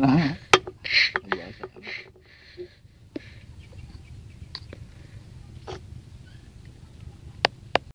啊。